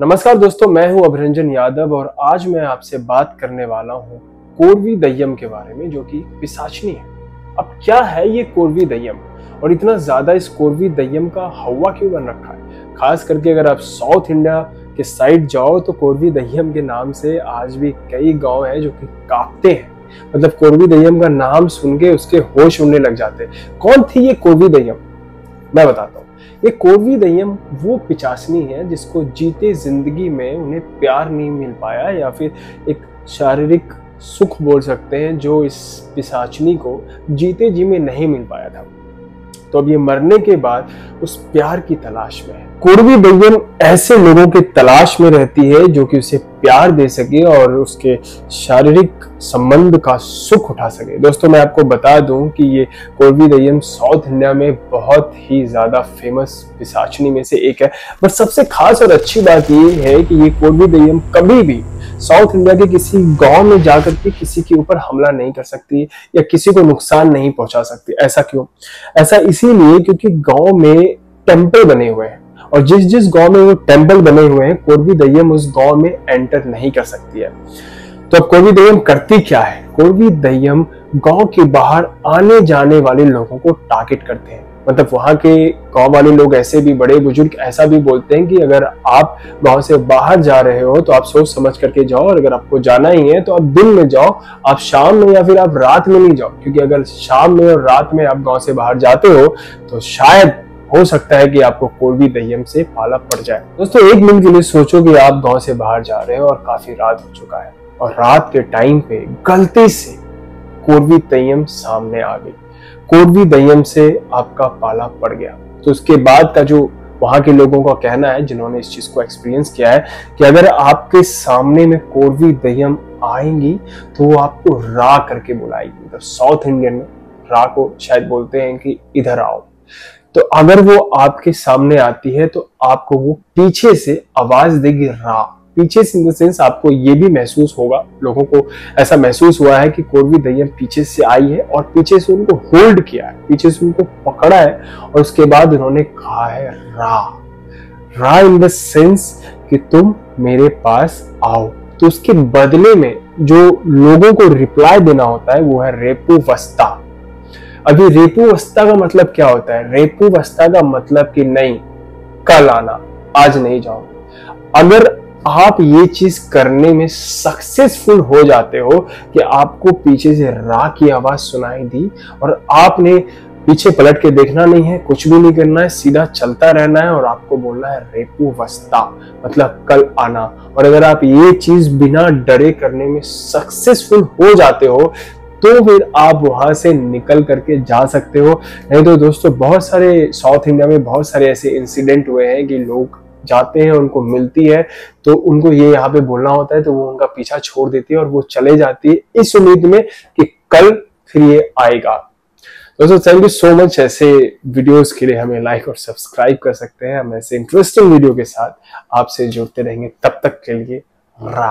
नमस्कार दोस्तों, मैं हूँ अभिरंजन यादव और आज मैं आपसे बात करने वाला हूँ कोरवी दय्यम के बारे में, जो कि पिसाचनी है। अब क्या है ये कोरवी दय्यम? और इतना ज़्यादा इस कोरवी दय्यम का हवा क्यों बन रखा है? खास करके अगर आप साउथ इंडिया के साइड जाओ तो कोरवी दय्यम के नाम से आज भी कई गाँव हैं जो कि कांपते हैं। मतलब कोरवी दय्यम का नाम सुन के उसके होश उड़ने लग जाते कौन थी ये कोरवी दय्यम? मैं बताता हूँ। ये कोरवी दयम वो पिचासनी है जिसको जीते ज़िंदगी में उन्हें प्यार नहीं मिल पाया या फिर एक शारीरिक सुख बोल सकते हैं जो इस पिसाचनी को जीते जी में नहीं मिल पाया था। तो अब ये मरने के बाद उस प्यार की तलाश में है। कुर्बी बेगम ऐसे लोगों की तलाश में रहती है जो कि उसे प्यार दे सके और उसके शारीरिक संबंध का सुख उठा सके। दोस्तों, मैं आपको बता दूँ कि ये कोरवी दयम साउथ इंडिया में बहुत ही ज़्यादा फ़ेमस पिसाचनी में से एक है। बट सबसे खास और अच्छी बात ये है कि ये कोरवी दयम कभी भी साउथ इंडिया के किसी गाँव में जाकर के किसी के ऊपर हमला नहीं कर सकती या किसी को नुकसान नहीं पहुँचा सकती। ऐसा क्यों? ऐसा इसीलिए क्योंकि गाँव में टेंपल बने हुए हैं। और जिस जिस गाँव में वो टेंपल बने हुए हैं, कोरवी दय्यम उस गाँव में एंटर नहीं कर सकती है। तो अब कोरवी दय्यम करती क्या है? कोरवी दय्यम गाँव के बाहर आने जाने वाले लोगों को टारगेट करते हैं। मतलब वहाँ के गाँव वाले लोग ऐसे भी, बड़े बुज़ुर्ग ऐसा भी बोलते हैं कि अगर आप गाँव से बाहर जा रहे हो तो आप सोच समझ करके जाओ, और अगर आपको जाना ही है तो आप दिन में जाओ, आप शाम में या फिर आप रात में नहीं जाओ। क्योंकि अगर शाम में और रात में आप गाँव से बाहर जाते हो तो शायद हो सकता है कि आपको कोई भी दयम से पाला पड़ जाए। दोस्तों, एक मिनट के लिए सोचो कि आप गाँव से बाहर जा रहे हो और काफ़ी रात हो चुका है और रात के टाइम पे गलती से कोरवी दयम सामने आ गई। कोरवी दयम से आपका पाला पड़ गया। तो उसके बाद का जो वहाँ के लोगों का कहना है, जिन्होंने इस चीज़ को एक्सपीरियंस किया है, कि अगर आपके सामने में कोरवी दयम आएँगी तो वो आपको रा करके बुलाएगी। मतलब साउथ इंडियन में रा को शायद बोलते हैं कि इधर आओ। तो अगर वो आपके सामने आती है तो आपको वो पीछे से आवाज़ देगी, रा। पीछे से इन द सेंस आपको ये भी महसूस होगा, लोगों को ऐसा महसूस हुआ है कि कोरवी दय्यम पीछे से आई है और पीछे से उनको होल्ड किया है, पीछे से उनको पकड़ा है और उसके बाद उन्होंने कहा है, रा। रा इन द सेंस कि तुम मेरे पास आओ। तो उसके बदले में जो लोगों को रिप्लाई देना होता है, वो है रेपू वस्ता। अभी रेपू का मतलब क्या होता है? रेपू का मतलब कि नहीं, कल आना, आज नहीं जाओ अगर आप ये चीज़ करने में सक्सेसफुल हो जाते हो कि आपको पीछे से रा की आवाज़ सुनाई दी और आपने पीछे पलट के देखना नहीं है, कुछ भी नहीं करना है, सीधा चलता रहना है और आपको बोलना है रेपू वस्ता मतलब कल आना। और अगर आप ये चीज़ बिना डरे करने में सक्सेसफुल हो जाते हो तो फिर आप वहाँ से निकल करके जा सकते हो। नहीं तो दोस्तों, बहुत सारे साउथ इंडिया में बहुत सारे ऐसे इंसिडेंट हुए हैं कि लोग जाते हैं, उनको मिलती है तो उनको ये यहाँ पे बोलना होता है तो वो उनका पीछा छोड़ देती है और वो चले जाती है। इस उम्मीद में कि कल फिर ये आएगा। दोस्तों थैंक यू सो मच ऐसे वीडियोस के लिए हमें लाइक और सब्सक्राइब कर सकते हैं। हम ऐसे इंटरेस्टिंग वीडियो के साथ आपसे जुड़ते रहेंगे। तब तक के लिए रा